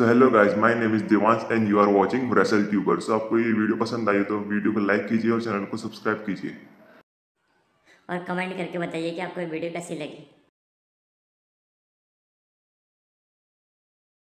So hello guys my name is Devansh and you are watching wrestle tuber so आपको ये video पसंद आई तो video को like कीजिए और चैनल को सब्सक्राइब कीजिए। और कमेंट करके बताइए कि आपको ये वीडियो कैसी लगी।